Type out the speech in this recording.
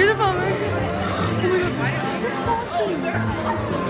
Do the bummer. Oh my god.